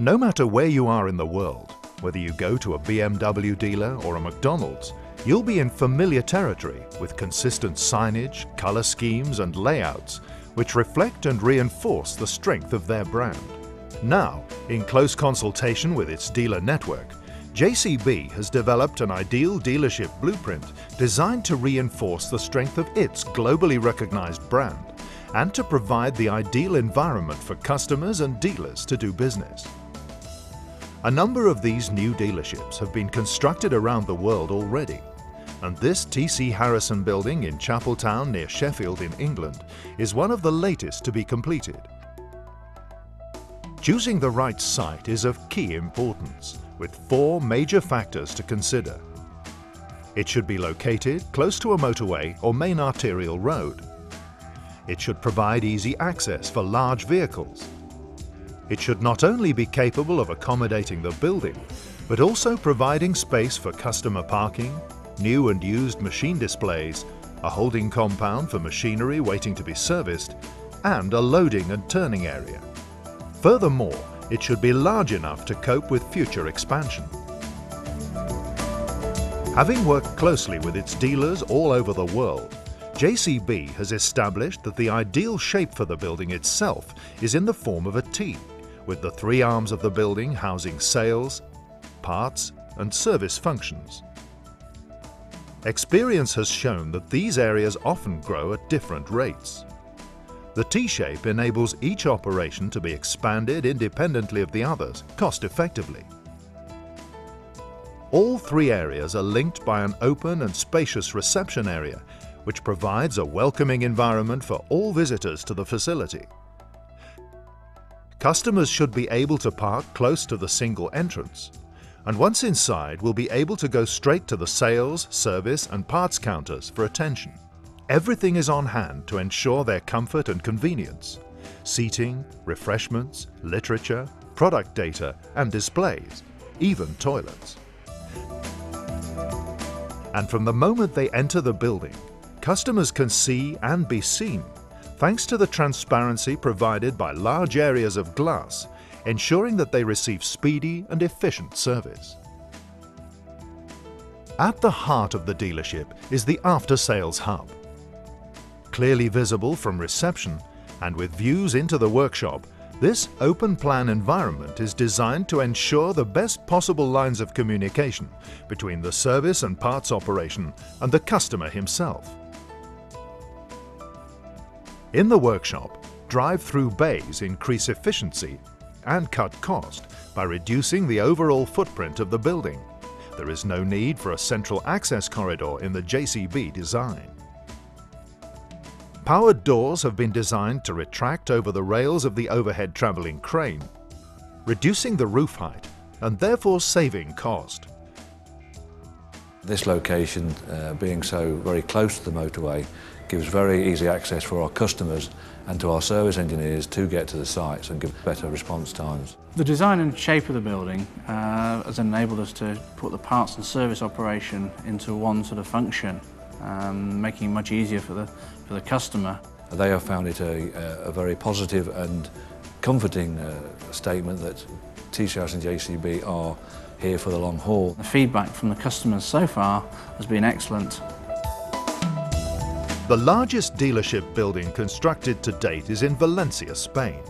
No matter where you are in the world, whether you go to a BMW dealer or a McDonald's, you'll be in familiar territory with consistent signage, color schemes and layouts which reflect and reinforce the strength of their brand. Now, in close consultation with its dealer network, JCB has developed an ideal dealership blueprint designed to reinforce the strength of its globally recognized brand and to provide the ideal environment for customers and dealers to do business. A number of these new dealerships have been constructed around the world already, and this TC Harrison building in Chapeltown near Sheffield in England is one of the latest to be completed. Choosing the right site is of key importance, with four major factors to consider. It should be located close to a motorway or main arterial road. It should provide easy access for large vehicles it should not only be capable of accommodating the building, but also providing space for customer parking, new and used machine displays, a holding compound for machinery waiting to be serviced, and a loading and turning area. Furthermore, it should be large enough to cope with future expansion. Having worked closely with its dealers all over the world, JCB has established that the ideal shape for the building itself is in the form of a T with the three arms of the building housing sales, parts and service functions. Experience has shown that these areas often grow at different rates. The T-shape enables each operation to be expanded independently of the others cost effectively. All three areas are linked by an open and spacious reception area which provides a welcoming environment for all visitors to the facility. Customers should be able to park close to the single entrance, and once inside will be able to go straight to the sales, service and parts counters for attention. Everything is on hand to ensure their comfort and convenience. Seating, refreshments, literature, product data and displays, even toilets. And from the moment they enter the building, customers can see and be seen thanks to the transparency provided by large areas of glass, ensuring that they receive speedy and efficient service. At the heart of the dealership is the after-sales hub. Clearly visible from reception and with views into the workshop, this open-plan environment is designed to ensure the best possible lines of communication between the service and parts operation and the customer himself. In the workshop, drive-through bays increase efficiency and cut cost by reducing the overall footprint of the building. There is no need for a central access corridor in the JCB design. Powered doors have been designed to retract over the rails of the overhead travelling crane, reducing the roof height and therefore saving cost. This location, uh, being so very close to the motorway, gives very easy access for our customers and to our service engineers to get to the sites and give better response times. The design and shape of the building uh, has enabled us to put the parts and service operation into one sort of function, um, making it much easier for the, for the customer. They have found it a, a very positive and comforting uh, statement that TCRS and JCB are here for the long haul. The feedback from the customers so far has been excellent. The largest dealership building constructed to date is in Valencia, Spain.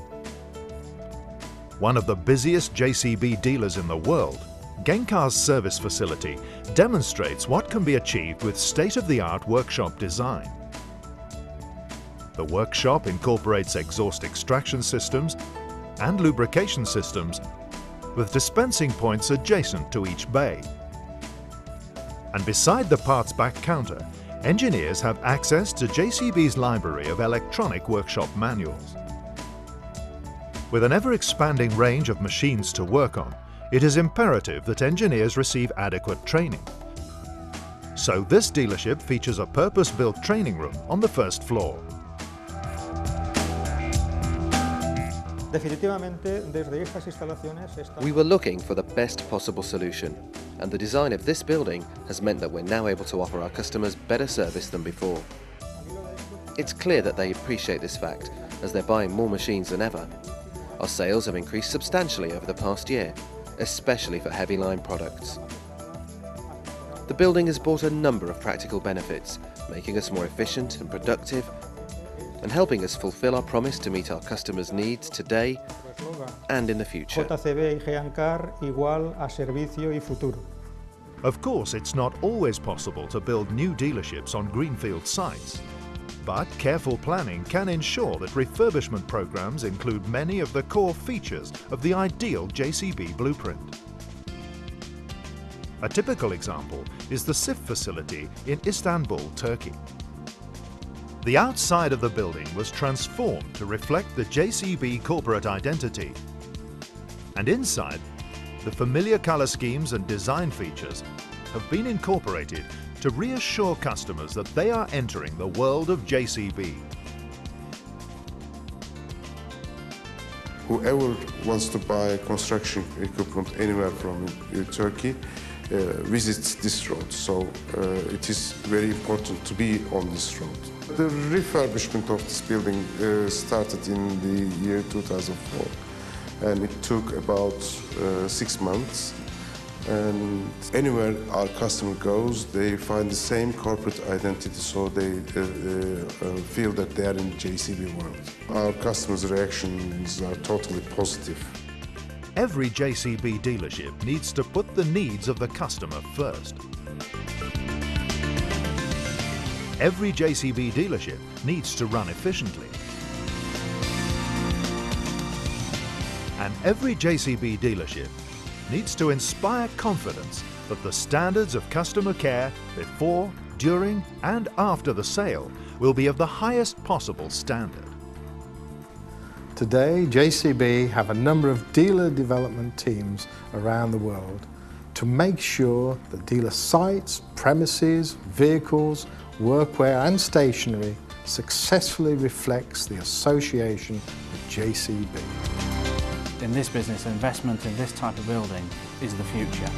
One of the busiest JCB dealers in the world, Genkar's service facility demonstrates what can be achieved with state-of-the-art workshop design. The workshop incorporates exhaust extraction systems and lubrication systems with dispensing points adjacent to each bay. And beside the parts back counter engineers have access to JCB's library of electronic workshop manuals. With an ever-expanding range of machines to work on, it is imperative that engineers receive adequate training. So this dealership features a purpose-built training room on the first floor. We were looking for the best possible solution, and the design of this building has meant that we're now able to offer our customers better service than before. It's clear that they appreciate this fact, as they're buying more machines than ever. Our sales have increased substantially over the past year, especially for heavy line products. The building has brought a number of practical benefits, making us more efficient and productive and helping us fulfill our promise to meet our customers' needs today and in the future. JCB y Geancar igual a servicio y futuro. Of course, it's not always possible to build new dealerships on greenfield sites. But careful planning can ensure that refurbishment programs include many of the core features of the ideal JCB blueprint. A typical example is the SIF facility in Istanbul, Turkey. The outside of the building was transformed to reflect the JCB corporate identity. And inside, the familiar color schemes and design features have been incorporated to reassure customers that they are entering the world of JCB. Whoever wants to buy construction equipment anywhere from Turkey visits this road, so uh, it is very important to be on this road. The refurbishment of this building uh, started in the year 2004 and it took about uh, six months and anywhere our customer goes, they find the same corporate identity, so they uh, uh, feel that they are in the JCB world. Our customers' reactions are totally positive. Every JCB dealership needs to put the needs of the customer first. Every JCB dealership needs to run efficiently. And every JCB dealership needs to inspire confidence that the standards of customer care before, during and after the sale will be of the highest possible standard. Today, JCB have a number of dealer development teams around the world to make sure that dealer sites, premises, vehicles, workwear and stationery successfully reflects the association with JCB. In this business, investment in this type of building is the future.